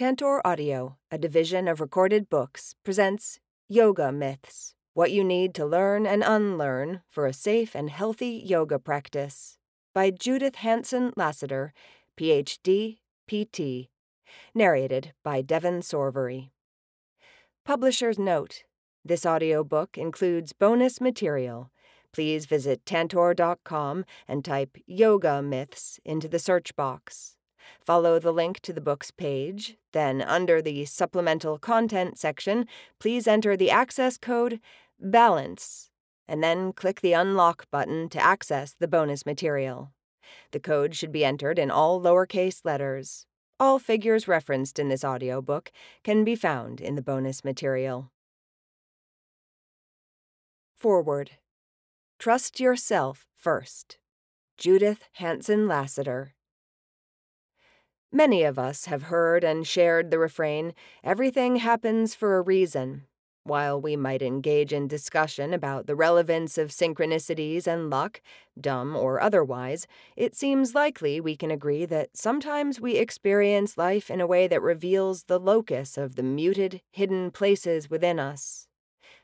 Tantor Audio, a division of recorded books, presents Yoga Myths What You Need to Learn and Unlearn for a Safe and Healthy Yoga Practice by Judith Hanson Lasater, PhD, PT. Narrated by Devon Sorvari. Publisher's note this audiobook includes bonus material. Please visit tantor.com and type Yoga Myths into the search box. Follow the link to the book's page. Then, under the Supplemental Content section, please enter the access code BALANCE, and then click the Unlock button to access the bonus material. The code should be entered in all lowercase letters. All figures referenced in this audiobook can be found in the bonus material. Foreword. Trust yourself first. Judith Hanson Lasater. Many of us have heard and shared the refrain, everything happens for a reason. While we might engage in discussion about the relevance of synchronicities and luck, dumb or otherwise, it seems likely we can agree that sometimes we experience life in a way that reveals the locus of the muted, hidden places within us.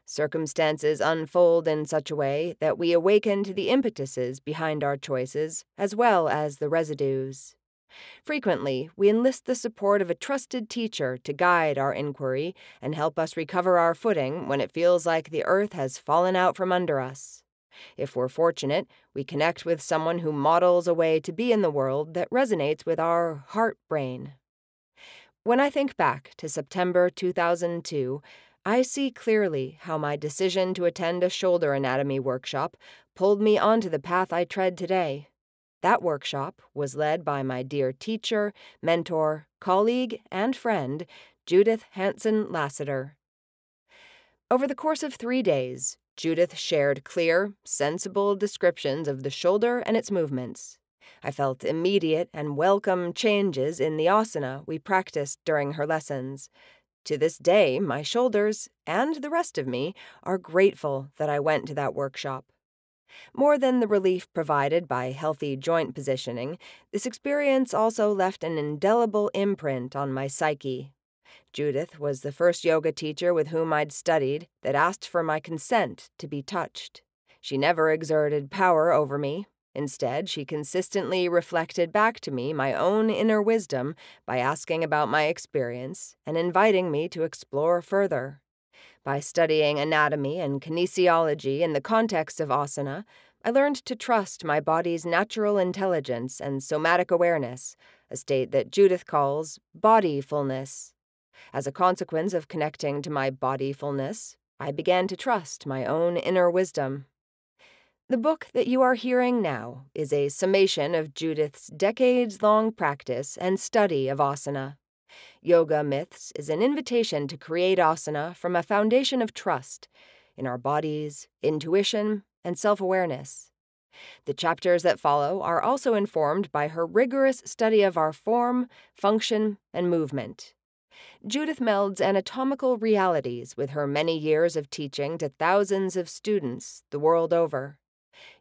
Circumstances unfold in such a way that we awaken to the impetuses behind our choices, as well as the residues. Frequently, we enlist the support of a trusted teacher to guide our inquiry and help us recover our footing when it feels like the earth has fallen out from under us. If we're fortunate, we connect with someone who models a way to be in the world that resonates with our heart brain. When I think back to September 2002, I see clearly how my decision to attend a shoulder anatomy workshop pulled me onto the path I tread today. That workshop was led by my dear teacher, mentor, colleague, and friend, Judith Hanson Lasater. Over the course of three days, Judith shared clear, sensible descriptions of the shoulder and its movements. I felt immediate and welcome changes in the asana we practiced during her lessons. To this day, my shoulders, and the rest of me, are grateful that I went to that workshop. More than the relief provided by healthy joint positioning, this experience also left an indelible imprint on my psyche. Judith was the first yoga teacher with whom I'd studied that asked for my consent to be touched. She never exerted power over me. Instead, she consistently reflected back to me my own inner wisdom by asking about my experience and inviting me to explore further. By studying anatomy and kinesiology in the context of asana, I learned to trust my body's natural intelligence and somatic awareness, a state that Judith calls bodyfulness. As a consequence of connecting to my bodyfulness, I began to trust my own inner wisdom. The book that you are hearing now is a summation of Judith's decades long practice and study of asana. Yoga Myths is an invitation to create asana from a foundation of trust in our bodies, intuition, and self awareness. The chapters that follow are also informed by her rigorous study of our form, function, and movement. Judith melds anatomical realities with her many years of teaching to thousands of students the world over.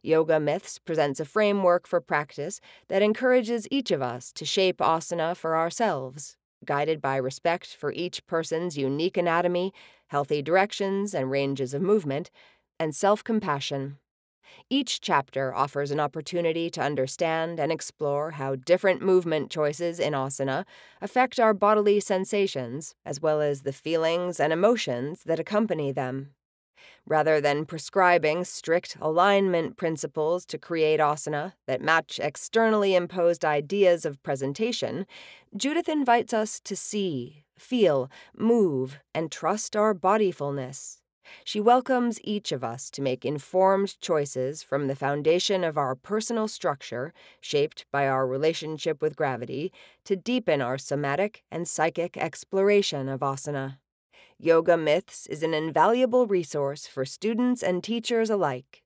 Yoga Myths presents a framework for practice that encourages each of us to shape asana for ourselves guided by respect for each person's unique anatomy, healthy directions and ranges of movement, and self compassion. Each chapter offers an opportunity to understand and explore how different movement choices in asana affect our bodily sensations, as well as the feelings and emotions that accompany them. Rather than prescribing strict alignment principles to create asana that match externally imposed ideas of presentation, Judith invites us to see, feel, move, and trust our bodyfulness. She welcomes each of us to make informed choices from the foundation of our personal structure, shaped by our relationship with gravity, to deepen our somatic and psychic exploration of asana. Yoga Myths is an invaluable resource for students and teachers alike.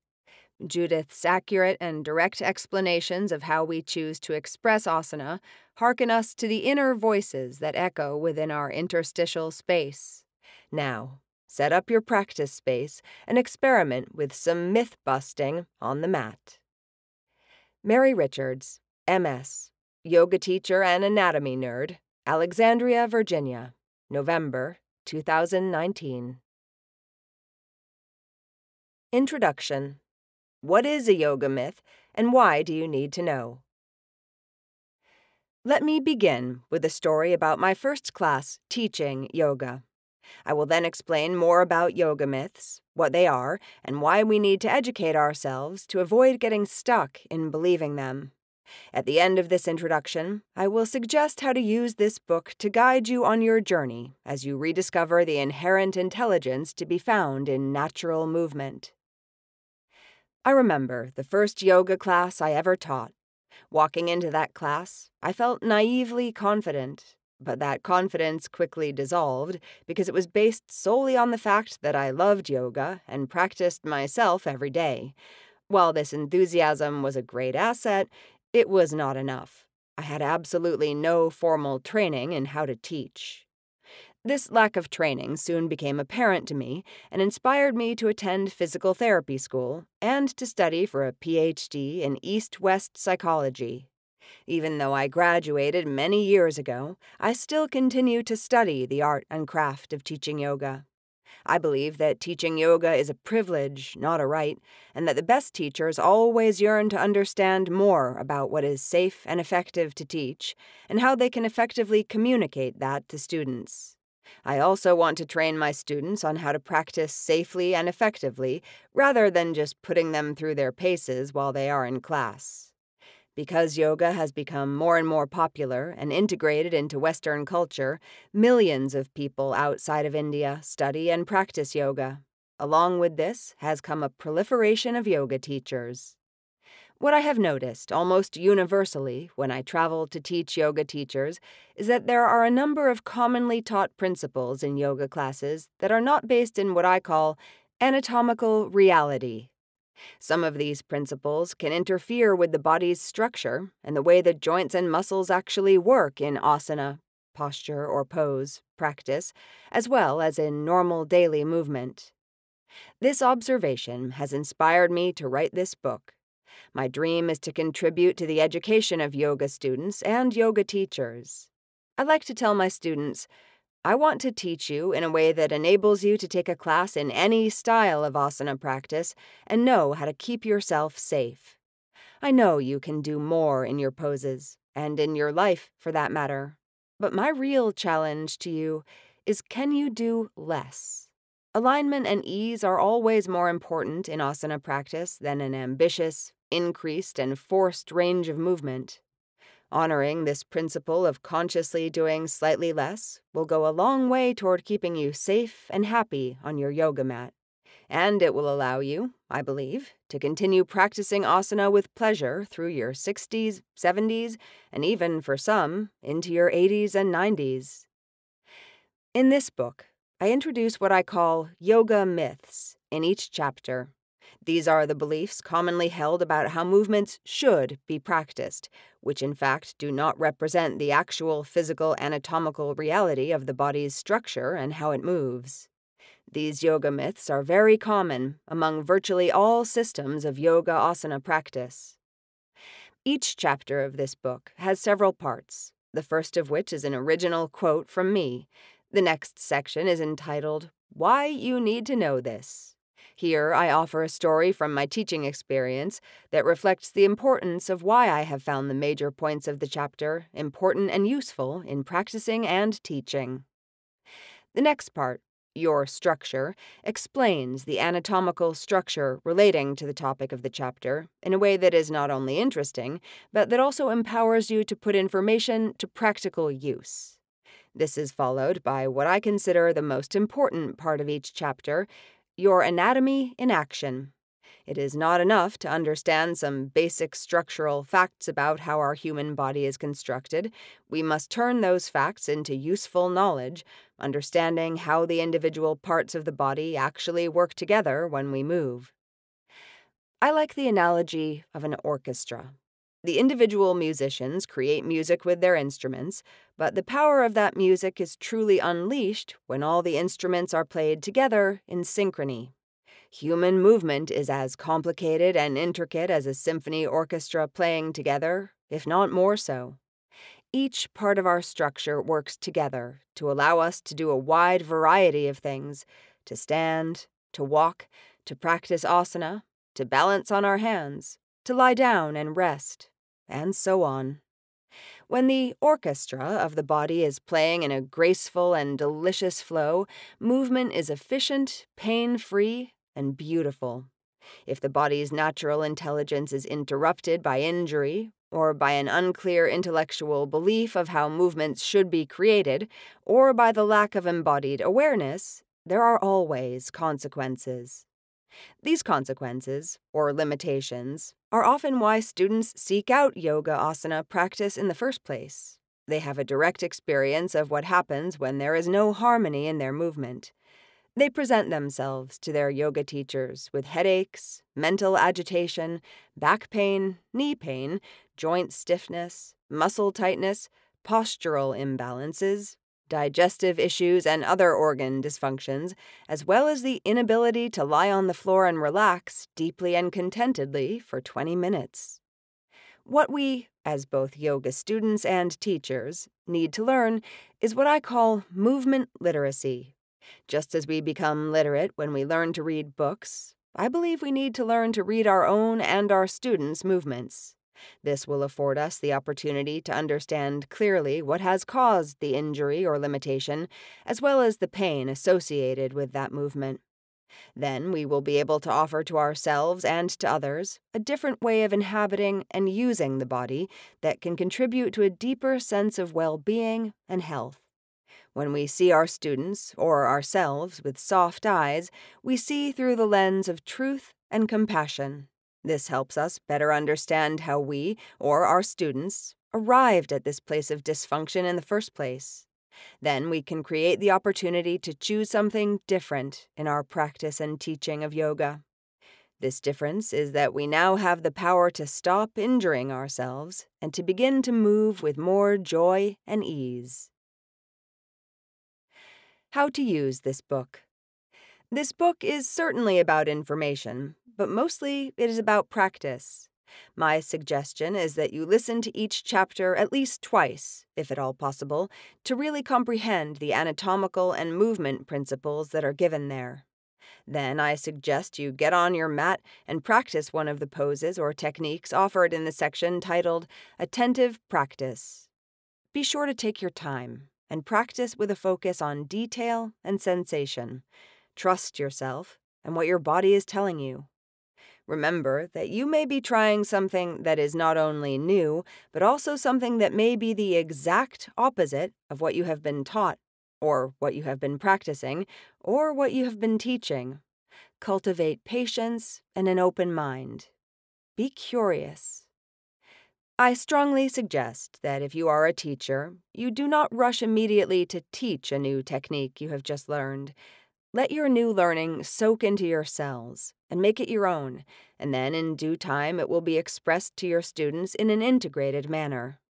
Judith's accurate and direct explanations of how we choose to express asana hearken us to the inner voices that echo within our interstitial space. Now, set up your practice space and experiment with some myth busting on the mat. Mary Richards, MS, yoga teacher and anatomy nerd, Alexandria, Virginia, November 2019. Introduction What is a yoga myth, and why do you need to know? Let me begin with a story about my first class teaching yoga. I will then explain more about yoga myths, what they are, and why we need to educate ourselves to avoid getting stuck in believing them. At the end of this introduction, I will suggest how to use this book to guide you on your journey as you rediscover the inherent intelligence to be found in natural movement. I remember the first yoga class I ever taught. Walking into that class, I felt naively confident, but that confidence quickly dissolved because it was based solely on the fact that I loved yoga and practiced myself every day. While this enthusiasm was a great asset, it was not enough. I had absolutely no formal training in how to teach. This lack of training soon became apparent to me and inspired me to attend physical therapy school and to study for a PhD in East West psychology. Even though I graduated many years ago, I still continue to study the art and craft of teaching yoga. I believe that teaching yoga is a privilege, not a right, and that the best teachers always yearn to understand more about what is safe and effective to teach, and how they can effectively communicate that to students. I also want to train my students on how to practice safely and effectively, rather than just putting them through their paces while they are in class. Because yoga has become more and more popular and integrated into Western culture, millions of people outside of India study and practice yoga. Along with this has come a proliferation of yoga teachers. What I have noticed almost universally when I travel to teach yoga teachers is that there are a number of commonly taught principles in yoga classes that are not based in what I call anatomical reality some of these principles can interfere with the body's structure and the way the joints and muscles actually work in asana, posture or pose, practice, as well as in normal daily movement. This observation has inspired me to write this book. My dream is to contribute to the education of yoga students and yoga teachers. I like to tell my students I want to teach you in a way that enables you to take a class in any style of asana practice and know how to keep yourself safe. I know you can do more in your poses, and in your life for that matter. But my real challenge to you is can you do less? Alignment and ease are always more important in asana practice than an ambitious, increased, and forced range of movement. Honoring this principle of consciously doing slightly less will go a long way toward keeping you safe and happy on your yoga mat. And it will allow you, I believe, to continue practicing asana with pleasure through your 60s, 70s, and even for some, into your 80s and 90s. In this book, I introduce what I call yoga myths in each chapter. These are the beliefs commonly held about how movements should be practiced, which in fact do not represent the actual physical anatomical reality of the body's structure and how it moves. These yoga myths are very common among virtually all systems of yoga asana practice. Each chapter of this book has several parts, the first of which is an original quote from me. The next section is entitled, Why You Need to Know This. Here, I offer a story from my teaching experience that reflects the importance of why I have found the major points of the chapter important and useful in practicing and teaching. The next part, Your Structure, explains the anatomical structure relating to the topic of the chapter in a way that is not only interesting, but that also empowers you to put information to practical use. This is followed by what I consider the most important part of each chapter your anatomy in action. It is not enough to understand some basic structural facts about how our human body is constructed. We must turn those facts into useful knowledge, understanding how the individual parts of the body actually work together when we move. I like the analogy of an orchestra. The individual musicians create music with their instruments, but the power of that music is truly unleashed when all the instruments are played together in synchrony. Human movement is as complicated and intricate as a symphony orchestra playing together, if not more so. Each part of our structure works together to allow us to do a wide variety of things to stand, to walk, to practice asana, to balance on our hands, to lie down and rest, and so on. When the orchestra of the body is playing in a graceful and delicious flow, movement is efficient, pain free, and beautiful. If the body's natural intelligence is interrupted by injury, or by an unclear intellectual belief of how movements should be created, or by the lack of embodied awareness, there are always consequences. These consequences, or limitations, are often why students seek out yoga asana practice in the first place. They have a direct experience of what happens when there is no harmony in their movement. They present themselves to their yoga teachers with headaches, mental agitation, back pain, knee pain, joint stiffness, muscle tightness, postural imbalances, digestive issues, and other organ dysfunctions, as well as the inability to lie on the floor and relax deeply and contentedly for 20 minutes. What we, as both yoga students and teachers, need to learn is what I call movement literacy. Just as we become literate when we learn to read books, I believe we need to learn to read our own and our students' movements. This will afford us the opportunity to understand clearly what has caused the injury or limitation, as well as the pain associated with that movement. Then we will be able to offer to ourselves and to others a different way of inhabiting and using the body that can contribute to a deeper sense of well being and health. When we see our students or ourselves with soft eyes, we see through the lens of truth and compassion. This helps us better understand how we, or our students, arrived at this place of dysfunction in the first place. Then we can create the opportunity to choose something different in our practice and teaching of yoga. This difference is that we now have the power to stop injuring ourselves and to begin to move with more joy and ease. How to use this book. This book is certainly about information, but mostly it is about practice. My suggestion is that you listen to each chapter at least twice, if at all possible, to really comprehend the anatomical and movement principles that are given there. Then I suggest you get on your mat and practice one of the poses or techniques offered in the section titled Attentive Practice. Be sure to take your time and practice with a focus on detail and sensation. Trust yourself and what your body is telling you. Remember that you may be trying something that is not only new, but also something that may be the exact opposite of what you have been taught, or what you have been practicing, or what you have been teaching. Cultivate patience and an open mind. Be curious. I strongly suggest that if you are a teacher, you do not rush immediately to teach a new technique you have just learned. Let your new learning soak into your cells and make it your own, and then in due time it will be expressed to your students in an integrated manner.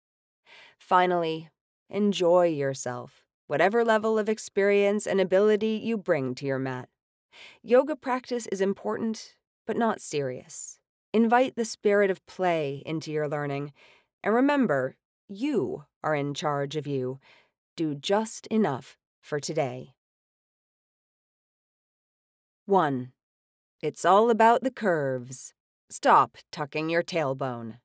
Finally, enjoy yourself, whatever level of experience and ability you bring to your mat. Yoga practice is important, but not serious. Invite the spirit of play into your learning, and remember, you are in charge of you. Do just enough for today. 1. It's all about the curves. Stop tucking your tailbone.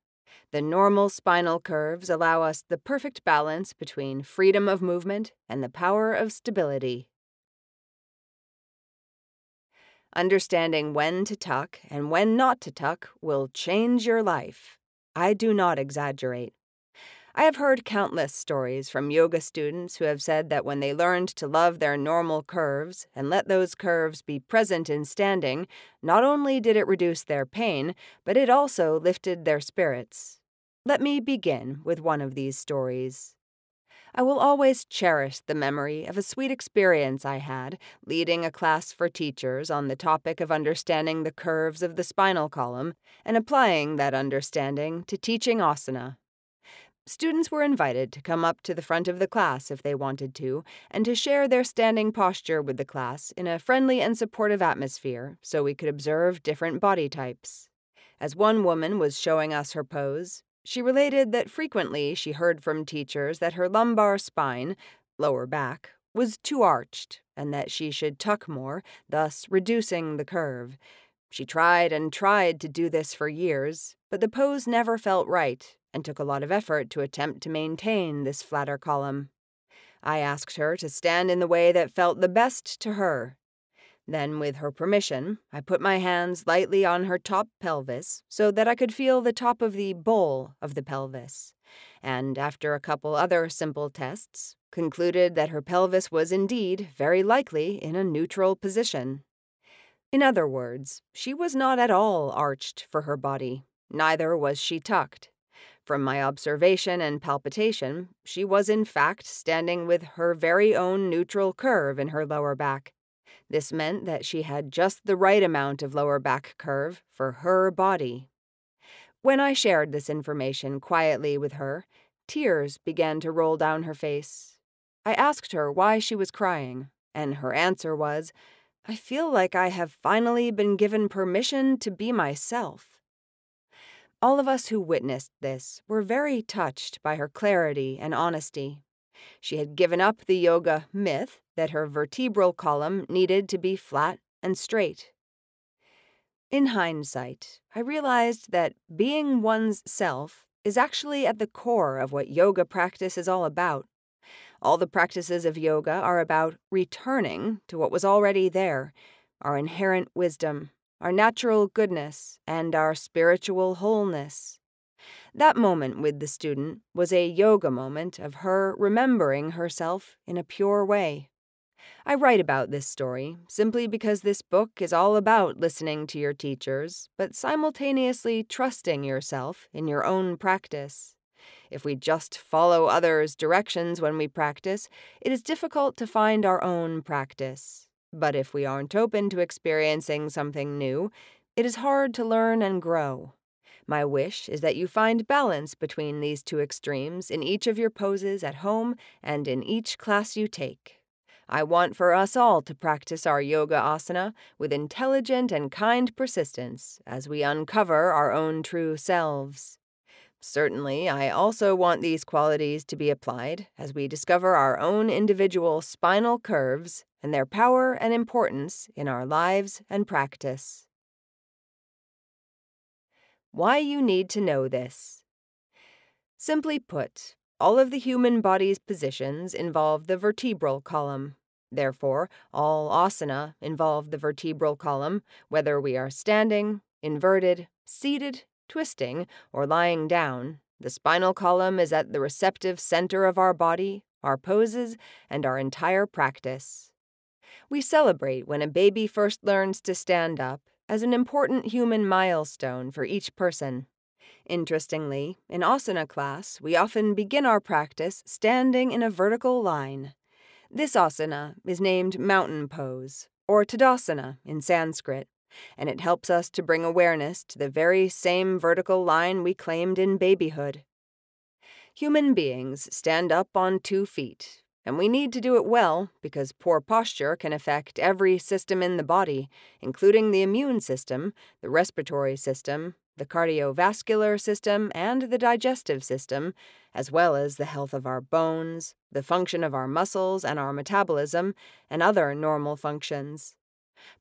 The normal spinal curves allow us the perfect balance between freedom of movement and the power of stability. Understanding when to tuck and when not to tuck will change your life. I do not exaggerate. I have heard countless stories from yoga students who have said that when they learned to love their normal curves and let those curves be present in standing, not only did it reduce their pain, but it also lifted their spirits. Let me begin with one of these stories. I will always cherish the memory of a sweet experience I had leading a class for teachers on the topic of understanding the curves of the spinal column and applying that understanding to teaching asana. Students were invited to come up to the front of the class if they wanted to, and to share their standing posture with the class in a friendly and supportive atmosphere so we could observe different body types. As one woman was showing us her pose, She related that frequently she heard from teachers that her lumbar spine, lower back, was too arched and that she should tuck more, thus reducing the curve. She tried and tried to do this for years, but the pose never felt right and took a lot of effort to attempt to maintain this flatter column. I asked her to stand in the way that felt the best to her. Then, with her permission, I put my hands lightly on her top pelvis so that I could feel the top of the bowl of the pelvis, and after a couple other simple tests, concluded that her pelvis was indeed very likely in a neutral position. In other words, she was not at all arched for her body, neither was she tucked. From my observation and palpitation, she was in fact standing with her very own neutral curve in her lower back. This meant that she had just the right amount of lower back curve for her body. When I shared this information quietly with her, tears began to roll down her face. I asked her why she was crying, and her answer was I feel like I have finally been given permission to be myself. All of us who witnessed this were very touched by her clarity and honesty. She had given up the yoga myth that her vertebral column needed to be flat and straight. In hindsight, I realized that being one's self is actually at the core of what yoga practice is all about. All the practices of yoga are about returning to what was already there our inherent wisdom, our natural goodness, and our spiritual wholeness. That moment with the student was a yoga moment of her remembering herself in a pure way. I write about this story simply because this book is all about listening to your teachers, but simultaneously trusting yourself in your own practice. If we just follow others' directions when we practice, it is difficult to find our own practice. But if we aren't open to experiencing something new, it is hard to learn and grow. My wish is that you find balance between these two extremes in each of your poses at home and in each class you take. I want for us all to practice our yoga asana with intelligent and kind persistence as we uncover our own true selves. Certainly, I also want these qualities to be applied as we discover our own individual spinal curves and their power and importance in our lives and practice. Why you need to know this. Simply put, all of the human body's positions involve the vertebral column. Therefore, all asana involve the vertebral column, whether we are standing, inverted, seated, twisting, or lying down, the spinal column is at the receptive center of our body, our poses, and our entire practice. We celebrate when a baby first learns to stand up as an important human milestone for each person. Interestingly, in asana class, we often begin our practice standing in a vertical line. This asana is named mountain pose, or Tadasana in Sanskrit and it helps us to bring awareness to the very same vertical line we claimed in babyhood. Human beings stand up on two feet, and we need to do it well because poor posture can affect every system in the body, including the immune system, the respiratory system, the cardiovascular system, and the digestive system, as well as the health of our bones, the function of our muscles and our metabolism, and other normal functions.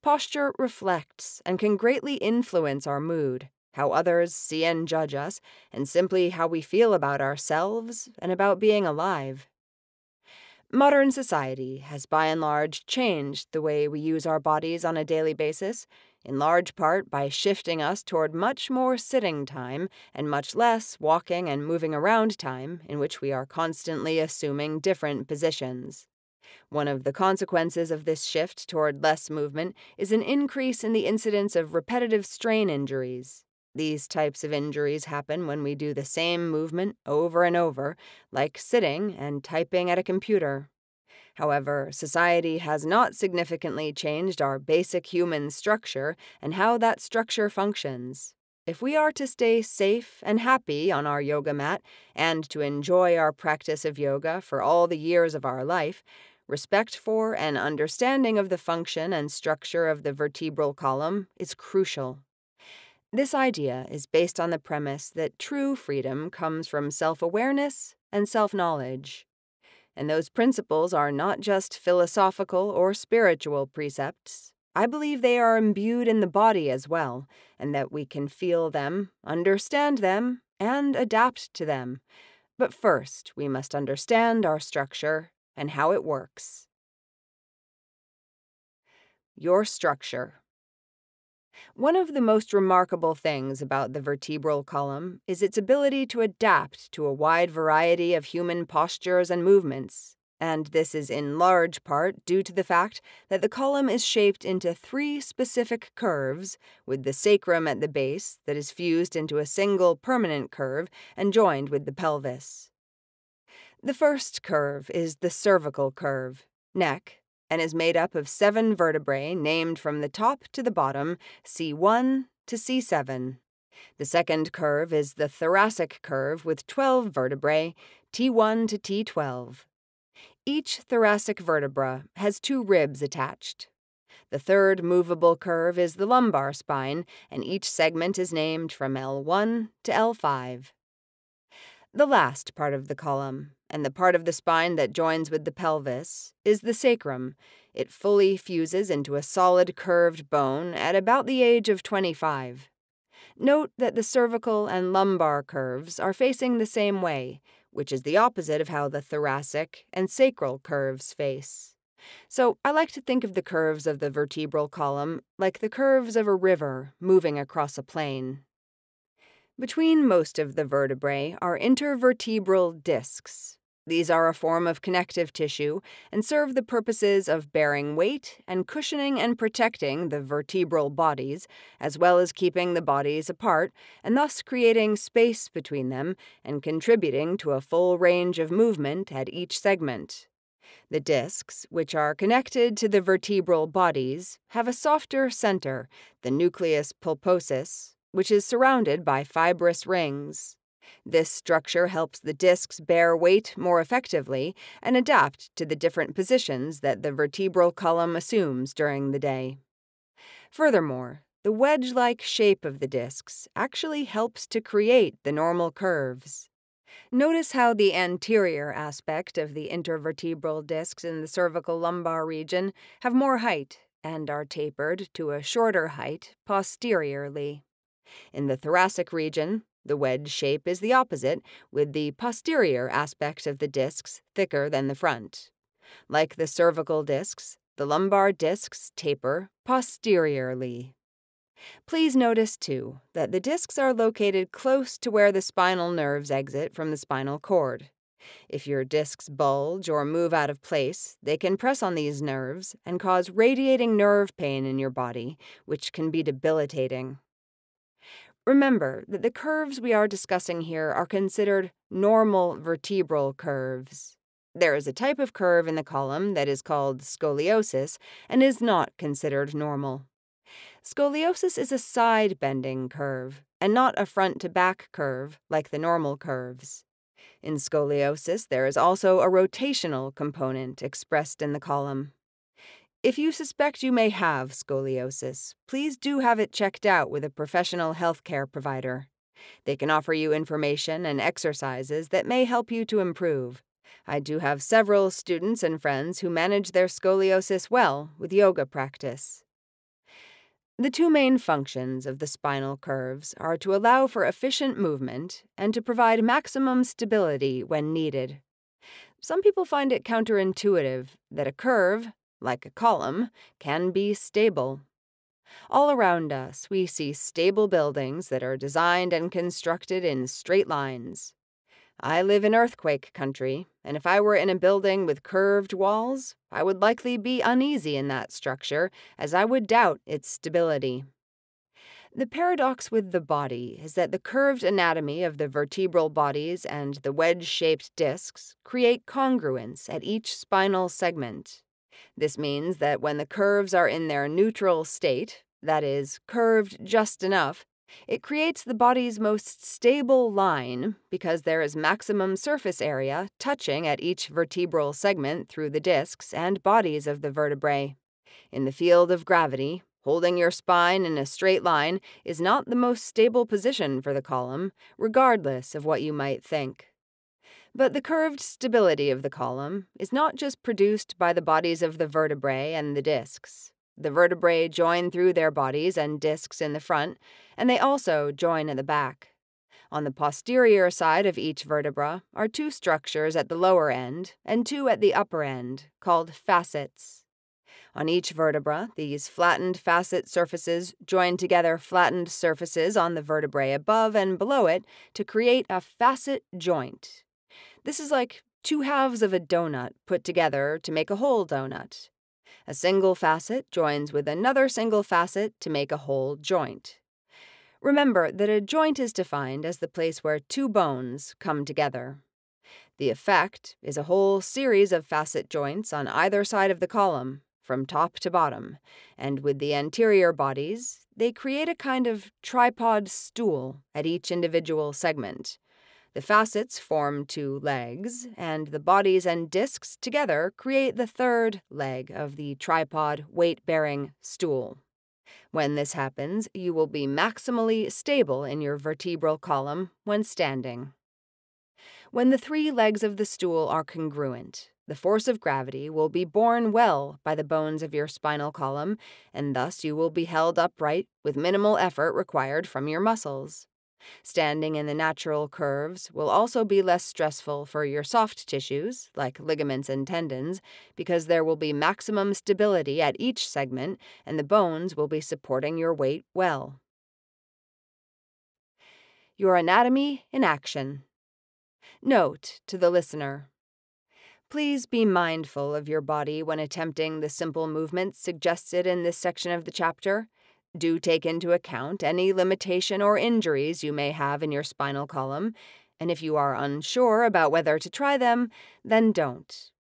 Posture reflects and can greatly influence our mood, how others see and judge us, and simply how we feel about ourselves and about being alive. Modern society has by and large changed the way we use our bodies on a daily basis, in large part by shifting us toward much more sitting time and much less walking and moving around time, in which we are constantly assuming different positions. One of the consequences of this shift toward less movement is an increase in the incidence of repetitive strain injuries. These types of injuries happen when we do the same movement over and over, like sitting and typing at a computer. However, society has not significantly changed our basic human structure and how that structure functions. If we are to stay safe and happy on our yoga mat and to enjoy our practice of yoga for all the years of our life, Respect for and understanding of the function and structure of the vertebral column is crucial. This idea is based on the premise that true freedom comes from self awareness and self knowledge. And those principles are not just philosophical or spiritual precepts. I believe they are imbued in the body as well, and that we can feel them, understand them, and adapt to them. But first, we must understand our structure and how it works. Your structure. One of the most remarkable things about the vertebral column is its ability to adapt to a wide variety of human postures and movements, and this is in large part due to the fact that the column is shaped into three specific curves, with the sacrum at the base that is fused into a single permanent curve and joined with the pelvis. The first curve is the cervical curve, neck, and is made up of seven vertebrae named from the top to the bottom, C1 to C7. The second curve is the thoracic curve with 12 vertebrae, T1 to T12. Each thoracic vertebra has two ribs attached. The third movable curve is the lumbar spine, and each segment is named from L1 to L5. The last part of the column, and the part of the spine that joins with the pelvis, is the sacrum. It fully fuses into a solid curved bone at about the age of 25. Note that the cervical and lumbar curves are facing the same way, which is the opposite of how the thoracic and sacral curves face. So I like to think of the curves of the vertebral column like the curves of a river moving across a plain. Between most of the vertebrae are intervertebral discs. These are a form of connective tissue and serve the purposes of bearing weight and cushioning and protecting the vertebral bodies, as well as keeping the bodies apart and thus creating space between them and contributing to a full range of movement at each segment. The discs, which are connected to the vertebral bodies, have a softer center, the nucleus pulposus, which is surrounded by fibrous rings. This structure helps the discs bear weight more effectively and adapt to the different positions that the vertebral column assumes during the day. Furthermore, the wedge like shape of the discs actually helps to create the normal curves. Notice how the anterior aspect of the intervertebral discs in the cervical lumbar region have more height and are tapered to a shorter height posteriorly. In the thoracic region, the wedge shape is the opposite, with the posterior aspect of the discs thicker than the front. Like the cervical discs, the lumbar discs taper posteriorly. Please notice, too, that the discs are located close to where the spinal nerves exit from the spinal cord. If your discs bulge or move out of place, they can press on these nerves and cause radiating nerve pain in your body, which can be debilitating. Remember that the curves we are discussing here are considered normal vertebral curves. There is a type of curve in the column that is called scoliosis and is not considered normal. Scoliosis is a side bending curve and not a front to back curve like the normal curves. In scoliosis, there is also a rotational component expressed in the column. If you suspect you may have scoliosis, please do have it checked out with a professional healthcare provider. They can offer you information and exercises that may help you to improve. I do have several students and friends who manage their scoliosis well with yoga practice. The two main functions of the spinal curves are to allow for efficient movement and to provide maximum stability when needed. Some people find it counterintuitive that a curve, like a column, can be stable. All around us, we see stable buildings that are designed and constructed in straight lines. I live in earthquake country, and if I were in a building with curved walls, I would likely be uneasy in that structure, as I would doubt its stability. The paradox with the body is that the curved anatomy of the vertebral bodies and the wedge shaped discs create congruence at each spinal segment. This means that when the curves are in their neutral state, that is, curved just enough, it creates the body's most stable line because there is maximum surface area touching at each vertebral segment through the discs and bodies of the vertebrae. In the field of gravity, Holding your spine in a straight line is not the most stable position for the column, regardless of what you might think. But the curved stability of the column is not just produced by the bodies of the vertebrae and the discs. The vertebrae join through their bodies and discs in the front, and they also join at the back. On the posterior side of each vertebra are two structures at the lower end and two at the upper end, called facets. On each vertebra, these flattened facet surfaces join together flattened surfaces on the vertebrae above and below it to create a facet joint. This is like two halves of a donut put together to make a whole donut. A single facet joins with another single facet to make a whole joint. Remember that a joint is defined as the place where two bones come together. The effect is a whole series of facet joints on either side of the column, from top to bottom, and with the anterior bodies, they create a kind of tripod stool at each individual segment. The facets form two legs, and the bodies and discs together create the third leg of the tripod weight bearing stool. When this happens, you will be maximally stable in your vertebral column when standing. When the three legs of the stool are congruent, the force of gravity will be borne well by the bones of your spinal column, and thus you will be held upright with minimal effort required from your muscles. Standing in the natural curves will also be less stressful for your soft tissues, like ligaments and tendons, because there will be maximum stability at each segment and the bones will be supporting your weight well. Your anatomy in action. Note to the listener Please be mindful of your body when attempting the simple movements suggested in this section of the chapter. Do take into account any limitation or injuries you may have in your spinal column, and if you are unsure about whether to try them, then don't.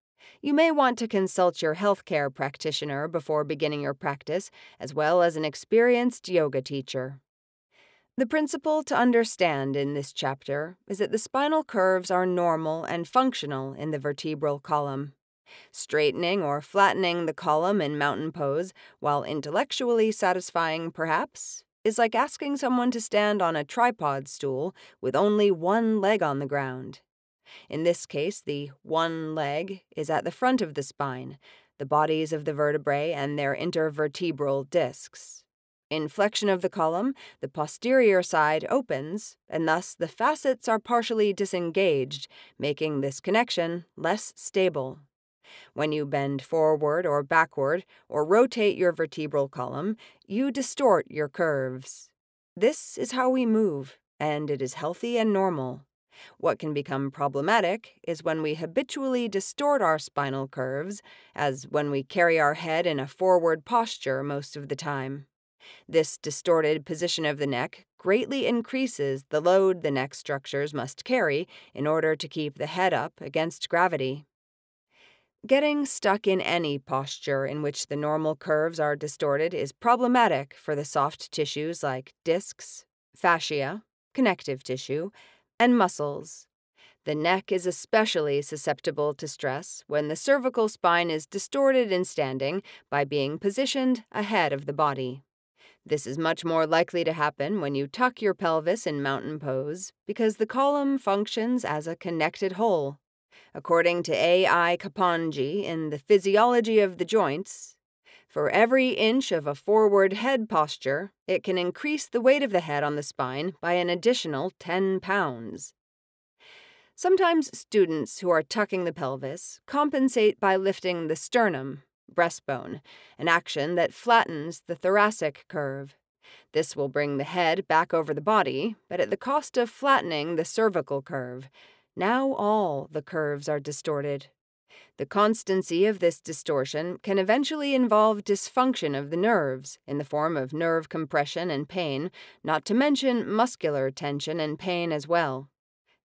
You may want to consult your healthcare practitioner before beginning your practice, as well as an experienced yoga teacher. The principle to understand in this chapter is that the spinal curves are normal and functional in the vertebral column. Straightening or flattening the column in mountain pose, while intellectually satisfying perhaps, is like asking someone to stand on a tripod stool with only one leg on the ground. In this case, the one leg is at the front of the spine, the bodies of the vertebrae and their intervertebral discs. In flexion of the column, the posterior side opens, and thus the facets are partially disengaged, making this connection less stable. When you bend forward or backward, or rotate your vertebral column, you distort your curves. This is how we move, and it is healthy and normal. What can become problematic is when we habitually distort our spinal curves, as when we carry our head in a forward posture most of the time. This distorted position of the neck greatly increases the load the neck structures must carry in order to keep the head up against gravity. Getting stuck in any posture in which the normal curves are distorted is problematic for the soft tissues like discs, fascia, connective tissue, and muscles. The neck is especially susceptible to stress when the cervical spine is distorted in standing by being positioned ahead of the body. This is much more likely to happen when you tuck your pelvis in mountain pose because the column functions as a connected whole. According to A.I. Kapandji in The Physiology of the Joints, for every inch of a forward head posture, it can increase the weight of the head on the spine by an additional 10 pounds. Sometimes students who are tucking the pelvis compensate by lifting the sternum breastbone, an action that flattens the thoracic curve. This will bring the head back over the body, but at the cost of flattening the cervical curve. Now all the curves are distorted. The constancy of this distortion can eventually involve dysfunction of the nerves in the form of nerve compression and pain, not to mention muscular tension and pain as well.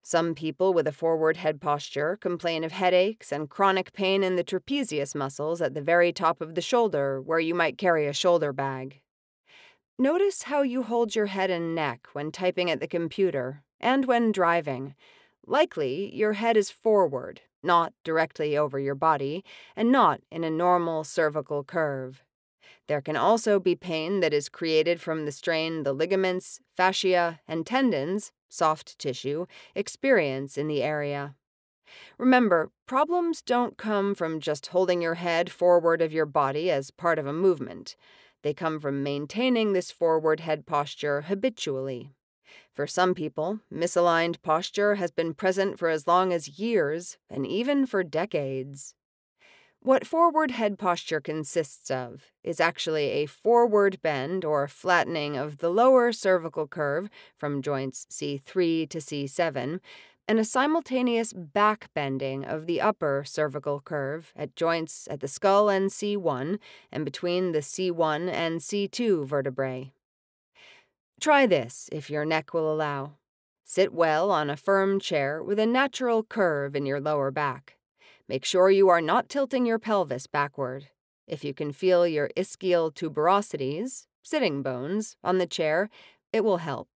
Some people with a forward head posture complain of headaches and chronic pain in the trapezius muscles at the very top of the shoulder, where you might carry a shoulder bag. Notice how you hold your head and neck when typing at the computer and when driving. Likely, your head is forward, not directly over your body, and not in a normal cervical curve. There can also be pain that is created from the strain the ligaments, fascia, and tendons, soft tissue, experience in the area. Remember, problems don't come from just holding your head forward of your body as part of a movement. They come from maintaining this forward head posture habitually. For some people, misaligned posture has been present for as long as years and even for decades. What forward head posture consists of is actually a forward bend or flattening of the lower cervical curve from joints C3 to C7 and a simultaneous back bending of the upper cervical curve at joints at the skull and C1 and between the C1 and C2 vertebrae. Try this if your neck will allow. Sit well on a firm chair with a natural curve in your lower back. Make sure you are not tilting your pelvis backward. If you can feel your ischial tuberosities, sitting bones, on the chair, it will help.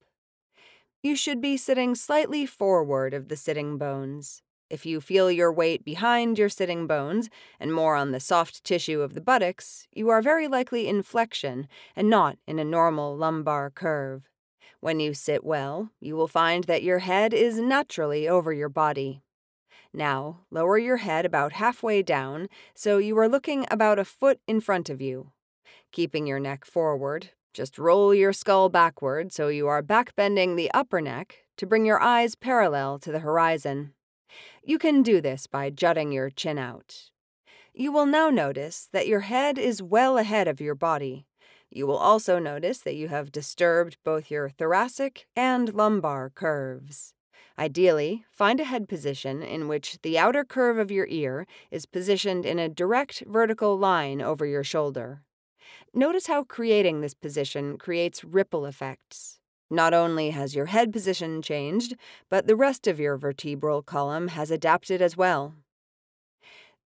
You should be sitting slightly forward of the sitting bones. If you feel your weight behind your sitting bones and more on the soft tissue of the buttocks, you are very likely in flexion and not in a normal lumbar curve. When you sit well, you will find that your head is naturally over your body. Now, lower your head about halfway down so you are looking about a foot in front of you. Keeping your neck forward, just roll your skull backward so you are backbending the upper neck to bring your eyes parallel to the horizon. You can do this by jutting your chin out. You will now notice that your head is well ahead of your body. You will also notice that you have disturbed both your thoracic and lumbar curves. Ideally, find a head position in which the outer curve of your ear is positioned in a direct vertical line over your shoulder. Notice how creating this position creates ripple effects. Not only has your head position changed, but the rest of your vertebral column has adapted as well.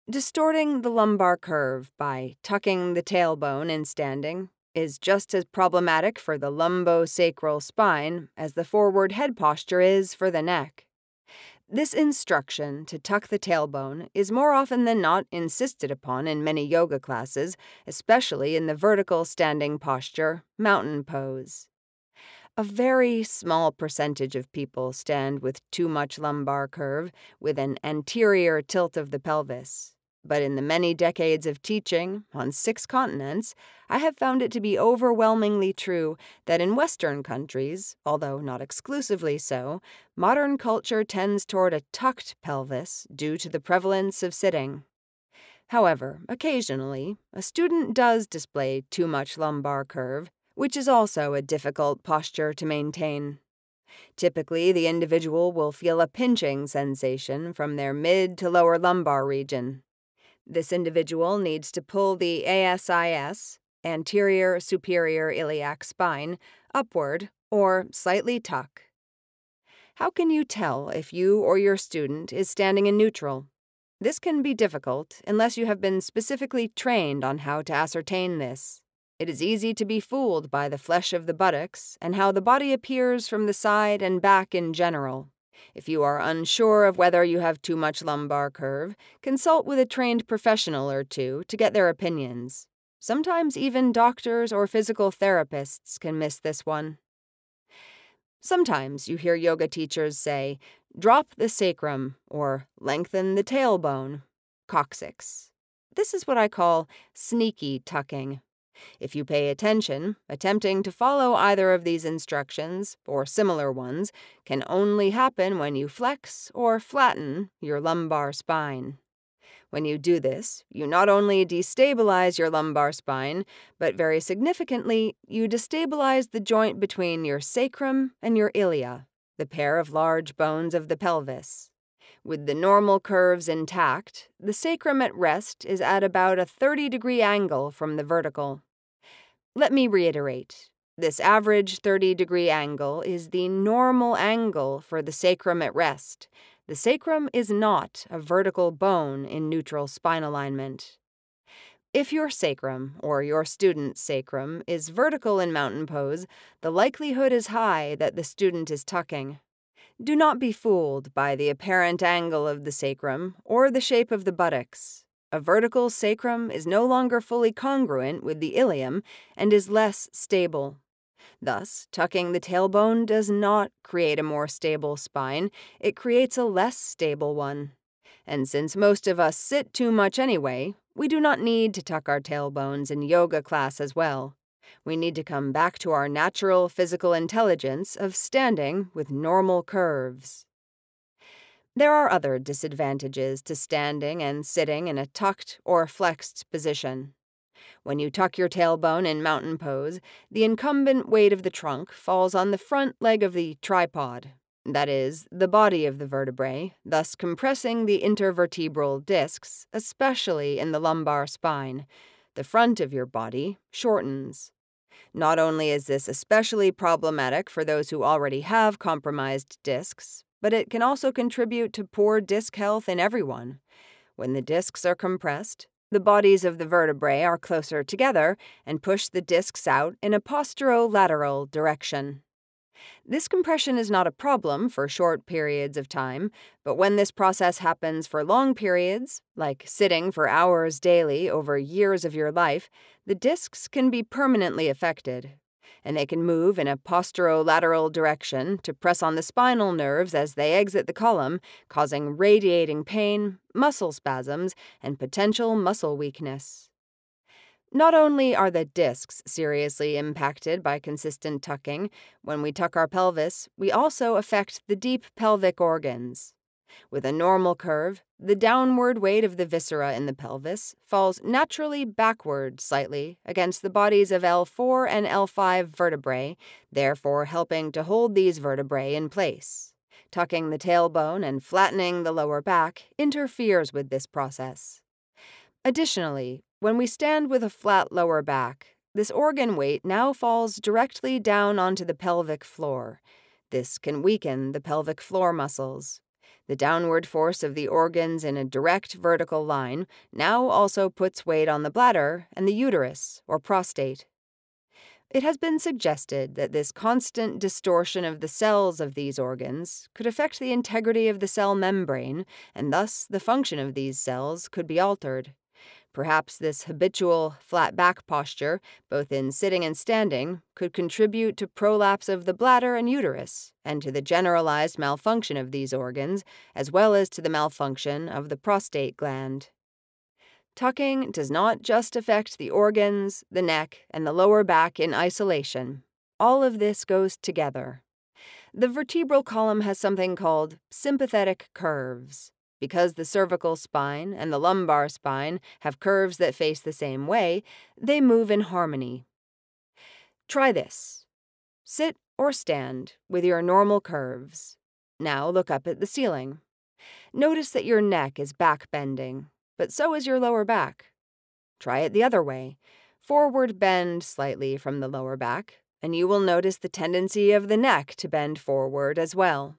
Distorting the lumbar curve by tucking the tailbone in standing is just as problematic for the lumbosacral spine as the forward head posture is for the neck. This instruction to tuck the tailbone is more often than not insisted upon in many yoga classes, especially in the vertical standing posture, mountain pose. A very small percentage of people stand with too much lumbar curve, with an anterior tilt of the pelvis. But in the many decades of teaching on six continents, I have found it to be overwhelmingly true that in Western countries, although not exclusively so, modern culture tends toward a tucked pelvis due to the prevalence of sitting. However, occasionally, a student does display too much lumbar curve, which is also a difficult posture to maintain. Typically, the individual will feel a pinching sensation from their mid to lower lumbar region. This individual needs to pull the ASIS, anterior superior iliac spine, upward or slightly tuck. How can you tell if you or your student is standing in neutral? This can be difficult unless you have been specifically trained on how to ascertain this. It is easy to be fooled by the flesh of the buttocks and how the body appears from the side and back in general. If you are unsure of whether you have too much lumbar curve, consult with a trained professional or two to get their opinions. Sometimes even doctors or physical therapists can miss this one. Sometimes you hear yoga teachers say, drop the sacrum or lengthen the tailbone, coccyx. This is what I call sneaky tucking. If you pay attention, attempting to follow either of these instructions, or similar ones, can only happen when you flex or flatten your lumbar spine. When you do this, you not only destabilize your lumbar spine, but very significantly, you destabilize the joint between your sacrum and your ilia, the pair of large bones of the pelvis. With the normal curves intact, the sacrum at rest is at about a 30 degree angle from the vertical. Let me reiterate. This average 30 degree angle is the normal angle for the sacrum at rest. The sacrum is not a vertical bone in neutral spine alignment. If your sacrum, or your student's sacrum, is vertical in mountain pose, the likelihood is high that the student is tucking. Do not be fooled by the apparent angle of the sacrum or the shape of the buttocks. A vertical sacrum is no longer fully congruent with the ilium and is less stable. Thus, tucking the tailbone does not create a more stable spine, it creates a less stable one. And since most of us sit too much anyway, we do not need to tuck our tailbones in yoga class as well. We need to come back to our natural physical intelligence of standing with normal curves. There are other disadvantages to standing and sitting in a tucked or flexed position. When you tuck your tailbone in mountain pose, the incumbent weight of the trunk falls on the front leg of the tripod, that is, the body of the vertebrae, thus compressing the intervertebral discs, especially in the lumbar spine. The front of your body shortens. Not only is this especially problematic for those who already have compromised discs, but it can also contribute to poor disc health in everyone. When the discs are compressed, the bodies of the vertebrae are closer together and push the discs out in a posterolateral direction. This compression is not a problem for short periods of time, but when this process happens for long periods, like sitting for hours daily over years of your life, the discs can be permanently affected, and they can move in a posterolateral direction to press on the spinal nerves as they exit the column, causing radiating pain, muscle spasms, and potential muscle weakness. Not only are the discs seriously impacted by consistent tucking, when we tuck our pelvis, we also affect the deep pelvic organs. With a normal curve, the downward weight of the viscera in the pelvis falls naturally backward slightly against the bodies of L4 and L5 vertebrae, therefore helping to hold these vertebrae in place. Tucking the tailbone and flattening the lower back interferes with this process. Additionally, when we stand with a flat lower back, this organ weight now falls directly down onto the pelvic floor. This can weaken the pelvic floor muscles. The downward force of the organs in a direct vertical line now also puts weight on the bladder and the uterus, or prostate. It has been suggested that this constant distortion of the cells of these organs could affect the integrity of the cell membrane, and thus the function of these cells could be altered. Perhaps this habitual flat back posture, both in sitting and standing, could contribute to prolapse of the bladder and uterus, and to the generalized malfunction of these organs, as well as to the malfunction of the prostate gland. Tucking does not just affect the organs, the neck, and the lower back in isolation. All of this goes together. The vertebral column has something called sympathetic curves. Because the cervical spine and the lumbar spine have curves that face the same way, they move in harmony. Try this. Sit or stand with your normal curves. Now look up at the ceiling. Notice that your neck is back bending, but so is your lower back. Try it the other way. Forward bend slightly from the lower back, and you will notice the tendency of the neck to bend forward as well.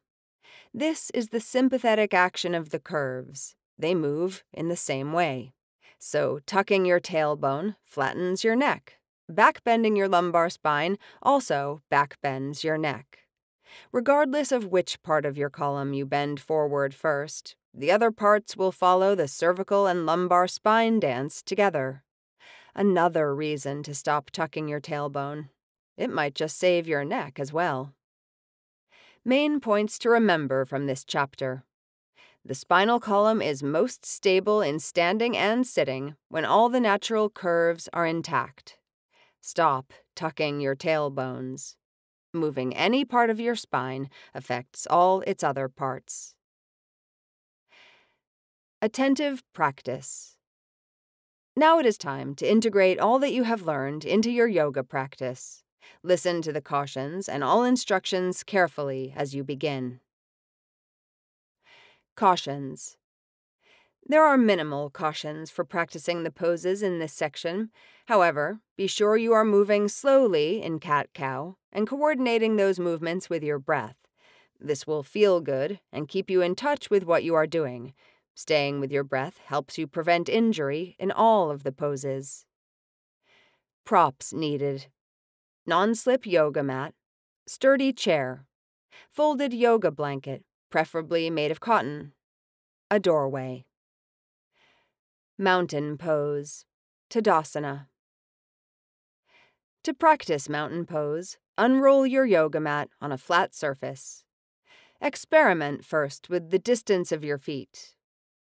This is the sympathetic action of the curves. They move in the same way. So, tucking your tailbone flattens your neck. Backbending your lumbar spine also backbends your neck. Regardless of which part of your column you bend forward first, the other parts will follow the cervical and lumbar spine dance together. Another reason to stop tucking your tailbone. It might just save your neck as well. Main points to remember from this chapter. The spinal column is most stable in standing and sitting when all the natural curves are intact. Stop tucking your tailbones. Moving any part of your spine affects all its other parts. Attentive practice. Now it is time to integrate all that you have learned into your yoga practice. Listen to the cautions and all instructions carefully as you begin. Cautions There are minimal cautions for practicing the poses in this section. However, be sure you are moving slowly in cat cow and coordinating those movements with your breath. This will feel good and keep you in touch with what you are doing. Staying with your breath helps you prevent injury in all of the poses. Props needed non slip yoga mat, sturdy chair, folded yoga blanket, preferably made of cotton, a doorway. Mountain Pose, Tadasana. To practice mountain pose, unroll your yoga mat on a flat surface. Experiment first with the distance of your feet.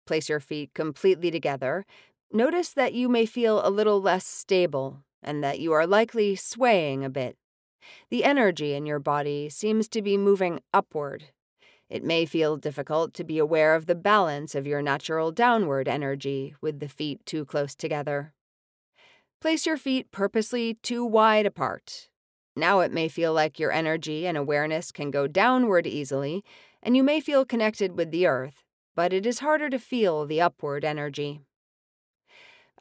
Place your feet completely together. Notice that you may feel a little less stable and that you are likely swaying a bit. The energy in your body seems to be moving upward it may feel difficult to be aware of the balance of your natural downward energy with the feet too close together. Place your feet purposely too wide apart. Now it may feel like your energy and awareness can go downward easily, and you may feel connected with the earth, but it is harder to feel the upward energy.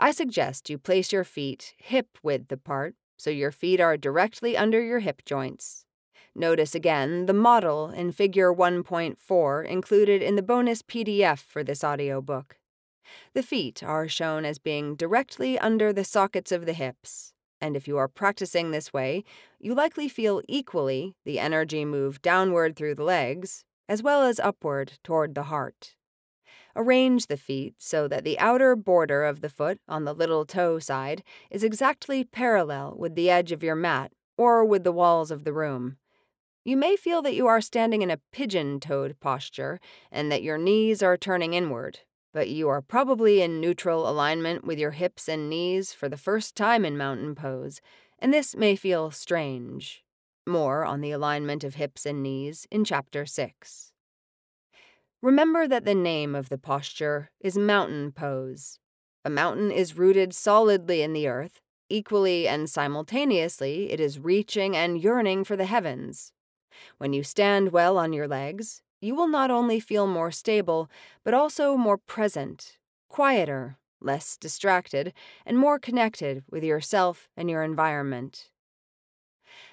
I suggest you place your feet hip width apart so your feet are directly under your hip joints. Notice again the model in Figure 1.4 included in the bonus PDF for this audiobook. The feet are shown as being directly under the sockets of the hips, and if you are practicing this way, you likely feel equally the energy move downward through the legs, as well as upward toward the heart. Arrange the feet so that the outer border of the foot on the little toe side is exactly parallel with the edge of your mat or with the walls of the room you may feel that you are standing in a pigeon toed posture and that your knees are turning inward, but you are probably in neutral alignment with your hips and knees for the first time in mountain pose, and this may feel strange. More on the alignment of hips and knees in Chapter 6. Remember that the name of the posture is mountain pose. A mountain is rooted solidly in the earth, equally and simultaneously, it is reaching and yearning for the heavens. When you stand well on your legs, you will not only feel more stable, but also more present, quieter, less distracted, and more connected with yourself and your environment.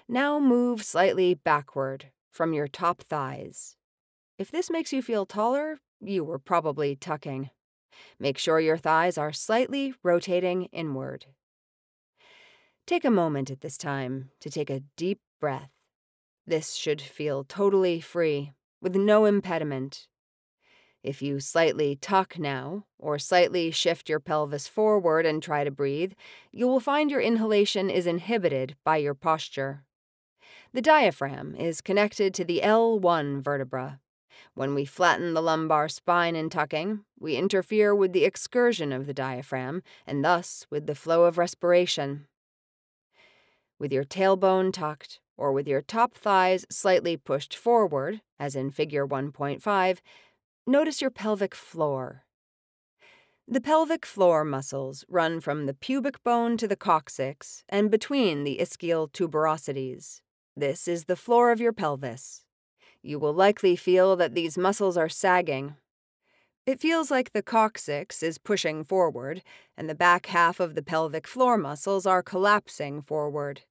Now move slightly backward from your top thighs. If this makes you feel taller, you were probably tucking. Make sure your thighs are slightly rotating inward. Take a moment at this time to take a deep breath. This should feel totally free, with no impediment. If you slightly tuck now, or slightly shift your pelvis forward and try to breathe, you will find your inhalation is inhibited by your posture. The diaphragm is connected to the L1 vertebra. When we flatten the lumbar spine in tucking, we interfere with the excursion of the diaphragm and thus with the flow of respiration. With your tailbone tucked, or with your top thighs slightly pushed forward, as in Figure 1.5, notice your pelvic floor. The pelvic floor muscles run from the pubic bone to the coccyx and between the ischial tuberosities. This is the floor of your pelvis. You will likely feel that these muscles are sagging. It feels like the coccyx is pushing forward, and the back half of the pelvic floor muscles are collapsing forward.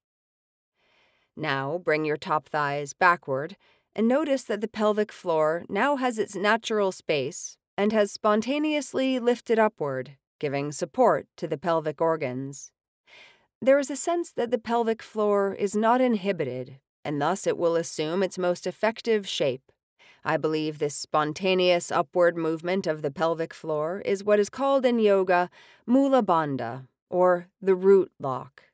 Now bring your top thighs backward and notice that the pelvic floor now has its natural space and has spontaneously lifted upward, giving support to the pelvic organs. There is a sense that the pelvic floor is not inhibited, and thus it will assume its most effective shape. I believe this spontaneous upward movement of the pelvic floor is what is called in yoga mula bandha, or the root lock.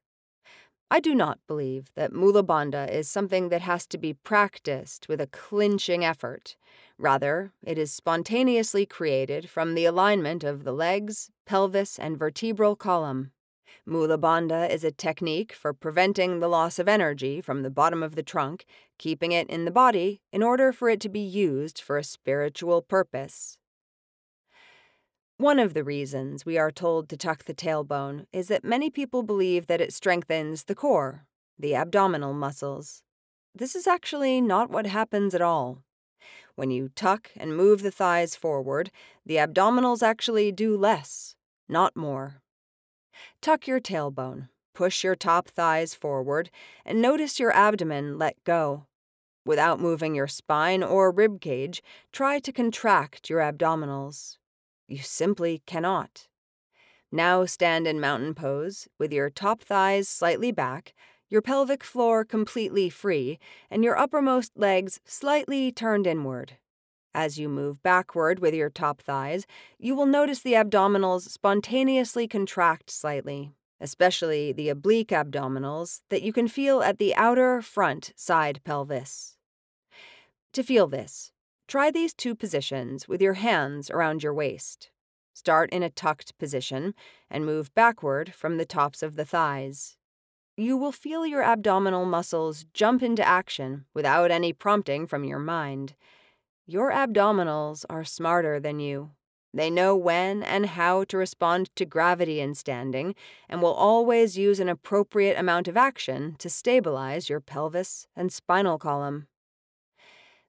I do not believe that Mula Bandha is something that has to be practiced with a clinching effort. Rather, it is spontaneously created from the alignment of the legs, pelvis, and vertebral column. Mula Bandha is a technique for preventing the loss of energy from the bottom of the trunk, keeping it in the body in order for it to be used for a spiritual purpose. One of the reasons we are told to tuck the tailbone is that many people believe that it strengthens the core, the abdominal muscles. This is actually not what happens at all. When you tuck and move the thighs forward, the abdominals actually do less, not more. Tuck your tailbone, push your top thighs forward, and notice your abdomen let go. Without moving your spine or rib cage, try to contract your abdominals. You simply cannot. Now stand in mountain pose with your top thighs slightly back, your pelvic floor completely free, and your uppermost legs slightly turned inward. As you move backward with your top thighs, you will notice the abdominals spontaneously contract slightly, especially the oblique abdominals that you can feel at the outer front side pelvis. To feel this, try these two positions with your hands around your waist. Start in a tucked position and move backward from the tops of the thighs. You will feel your abdominal muscles jump into action without any prompting from your mind. Your abdominals are smarter than you. They know when and how to respond to gravity in standing and will always use an appropriate amount of action to stabilize your pelvis and spinal column.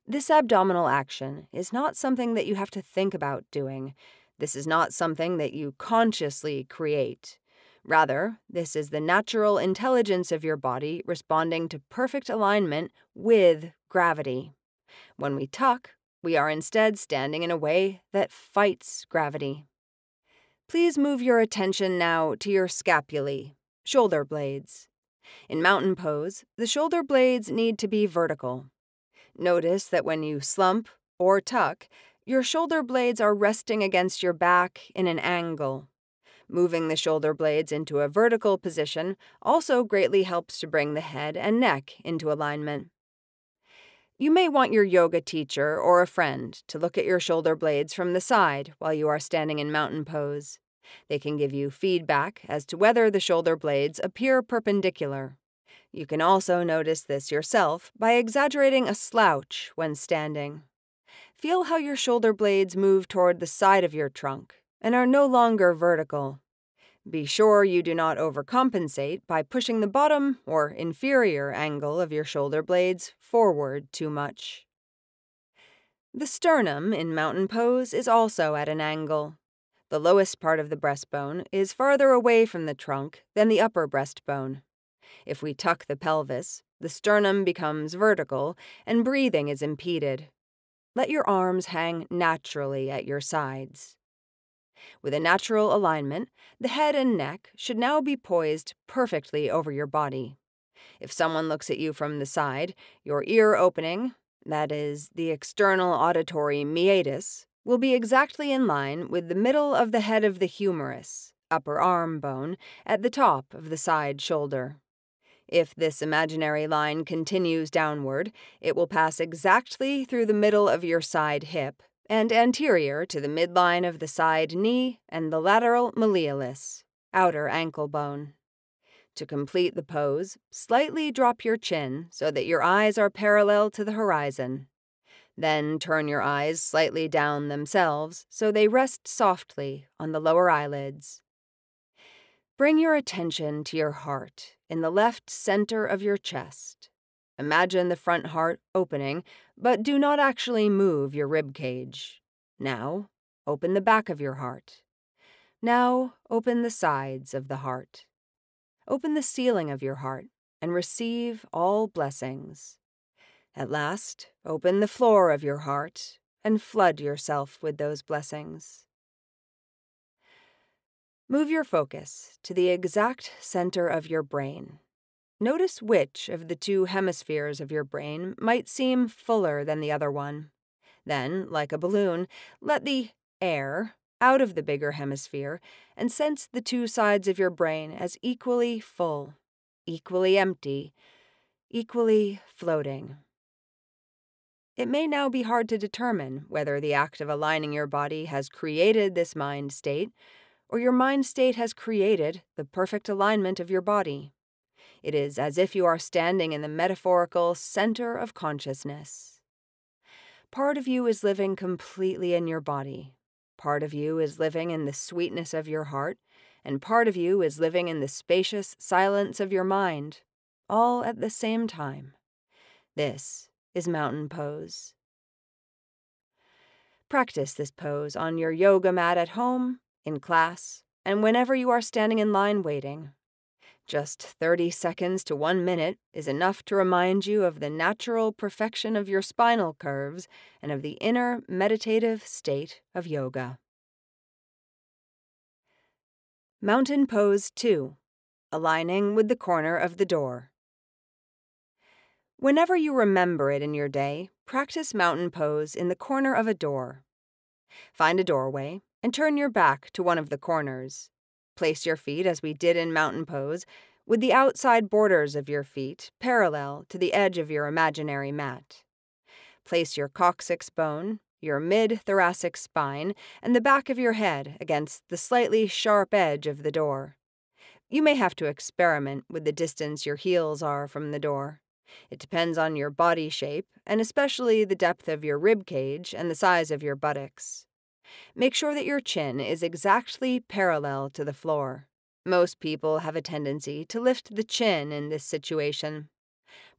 This abdominal action is not something that you have to think about doing. This is not something that you consciously create. Rather, this is the natural intelligence of your body responding to perfect alignment with gravity. When we tuck, we are instead standing in a way that fights gravity. Please move your attention now to your scapulae, shoulder blades. In mountain pose, the shoulder blades need to be vertical. Notice that when you slump or tuck, your shoulder blades are resting against your back in an angle. Moving the shoulder blades into a vertical position also greatly helps to bring the head and neck into alignment. You may want your yoga teacher or a friend to look at your shoulder blades from the side while you are standing in mountain pose. They can give you feedback as to whether the shoulder blades appear perpendicular. You can also notice this yourself by exaggerating a slouch when standing. Feel how your shoulder blades move toward the side of your trunk and are no longer vertical. Be sure you do not overcompensate by pushing the bottom or inferior angle of your shoulder blades forward too much. The sternum in mountain pose is also at an angle. The lowest part of the breastbone is farther away from the trunk than the upper breastbone. If we tuck the pelvis, the sternum becomes vertical and breathing is impeded. Let your arms hang naturally at your sides. With a natural alignment, the head and neck should now be poised perfectly over your body. If someone looks at you from the side, your ear opening, that is, the external auditory meatus, will be exactly in line with the middle of the head of the humerus, upper arm bone, at the top of the side shoulder. If this imaginary line continues downward, it will pass exactly through the middle of your side hip and anterior to the midline of the side knee and the lateral malleolus, outer ankle bone. To complete the pose, slightly drop your chin so that your eyes are parallel to the horizon. Then turn your eyes slightly down themselves so they rest softly on the lower eyelids. Bring your attention to your heart in the left center of your chest. Imagine the front heart opening, but do not actually move your rib cage. Now, open the back of your heart. Now, open the sides of the heart. Open the ceiling of your heart and receive all blessings. At last, open the floor of your heart and flood yourself with those blessings. Move your focus to the exact center of your brain Notice which of the two hemispheres of your brain might seem fuller than the other one. Then, like a balloon, let the air out of the bigger hemisphere and sense the two sides of your brain as equally full, equally empty, equally floating. It may now be hard to determine whether the act of aligning your body has created this mind state, or your mind state has created the perfect alignment of your body. It is as if you are standing in the metaphorical center of consciousness. Part of you is living completely in your body. Part of you is living in the sweetness of your heart, and part of you is living in the spacious silence of your mind, all at the same time. This is mountain pose. Practice this pose on your yoga mat at home, in class, and whenever you are standing in line waiting. Just 30 seconds to one minute is enough to remind you of the natural perfection of your spinal curves and of the inner meditative state of yoga. Mountain Pose 2 Aligning with the corner of the door. Whenever you remember it in your day, practice mountain pose in the corner of a door. Find a doorway and turn your back to one of the corners. Place your feet as we did in mountain pose, with the outside borders of your feet parallel to the edge of your imaginary mat. Place your coccyx bone, your mid thoracic spine, and the back of your head against the slightly sharp edge of the door. You may have to experiment with the distance your heels are from the door. It depends on your body shape, and especially the depth of your rib cage and the size of your buttocks. Make sure that your chin is exactly parallel to the floor. Most people have a tendency to lift the chin in this situation.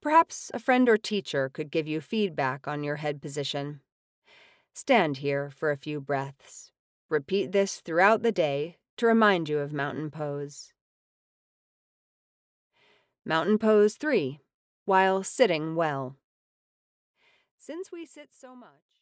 Perhaps a friend or teacher could give you feedback on your head position. Stand here for a few breaths. Repeat this throughout the day to remind you of mountain pose. Mountain Pose 3 While Sitting Well. Since we sit so much.